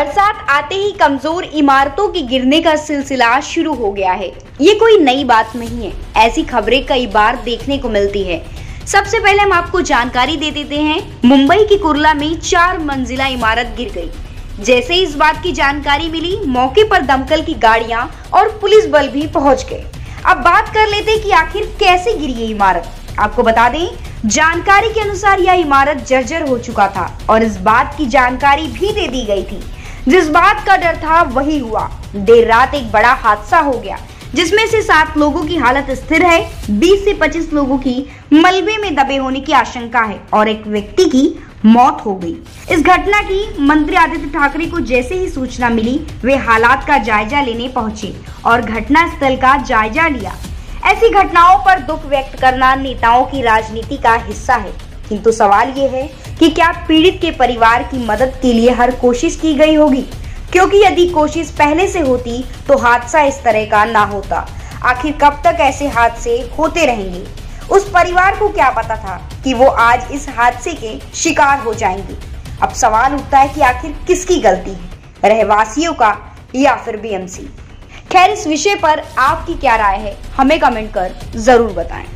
बरसात आते ही कमज़ोर इमारतों के गिरने का सिलसिला शुरू हो गया है। ये कोई नई बात नहीं है। ऐसी खबरें कई बार देखने को मिलती है। सबसे पहले हम आपको जानकारी दे देते हैं, मुंबई की कुरला में चार मंजिला इमारत गिर गई। जैसे इस बात की जानकारी मिली, मौके पर दमकल की गाड़ियाँ और पुलिस बल भी पहुँच गए। अब बात कर लेते कि आखिर कैसे गिरी ये इमारत। आपको बता दें, जानकारी के अनुसार यह इमारत जर्जर हो चुका था और इस बात की जानकारी भी दे दी गई थी जिस बात का डर था, वही हुआ। देर रात एक बड़ा हादसा हो गया, जिसमें से सात लोगों की हालत स्थिर है 20 से 25 लोगों की मलबे में दबे होने की आशंका है और एक व्यक्ति की मौत हो गई। इस घटना की मंत्री आदित्य ठाकरे को जैसे ही सूचना मिली, वे हालात का जायजा लेने पहुँचे और घटना स्थल का जायजा लिया। ऐसी घटनाओं पर दुख व्यक्त करना नेताओं की राजनीति का हिस्सा है। किंतु सवाल ये है कि क्या पीड़ित के परिवार की मदद के लिए हर कोशिश की गई होगी? क्योंकि यदि कोशिश पहले से होती तो हादसा इस तरह का ना होता। आखिर कब तक ऐसे हादसे होते रहेंगे? उस परिवार को क्या पता था कि वो आज इस हादसे के शिकार हो जाएँगे? अब सवाल उठता है कि आखिर किसकी गलती है? रहवासियों का या फिर बीएमसी? खैर, इस विषय पर आपकी क्या राय है? हमें कमेंट कर ज़रूर बताएँ।